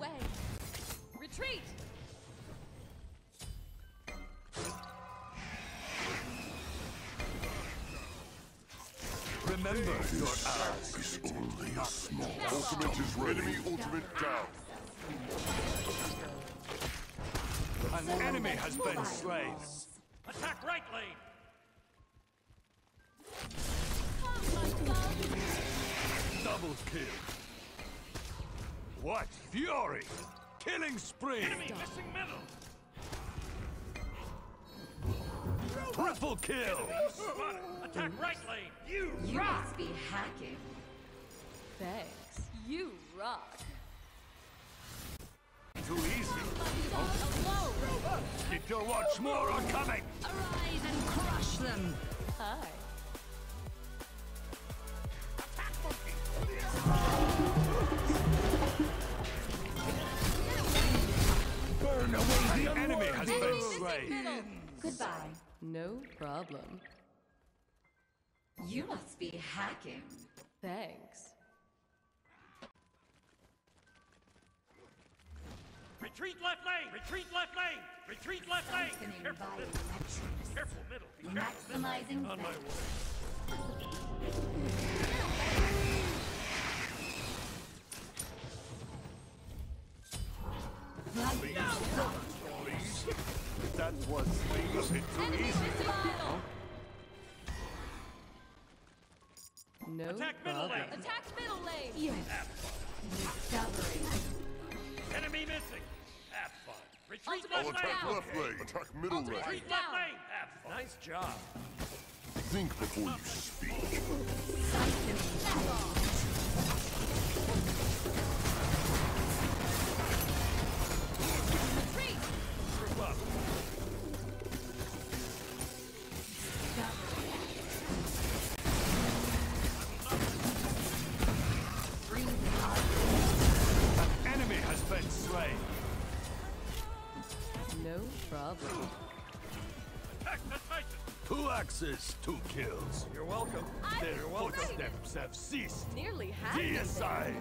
way. Retreat! Remember your allies. Is only a small. Ultimate is ready. Enemy ultimate down. An enemy has been slain. Attack right lane! Double kill. What fury! Killing spree! Enemy missing middle! Triple kill! Attack right lane! You You must be hacking. Thanks. You rock. Too easy. Alone! Keep your watch more are coming! Arise and crush them. Hi. Been Goodbye. No problem. You must be hacking. Thanks. Retreat left lane! Retreat left lane! Retreat left lane! Careful middle! Careful middle! Be careful middle! Maximizing On my value. way. That was a bit too Enemy easy. missile! No Attack middle problem. lane. Attack middle lane! Yes. Discovery. Enemy missing! Have fun! Retreat Ultimate I'll left attack lane! left lane. Attack middle Ultimate lane. Retreat Down. left lane! Have fun! Nice job! Think before you speak. Retreat! No problem. Attack the Titan! Two axes, two kills. You're welcome. I'm Their ready. footsteps have ceased. Nearly had me there. Deicide.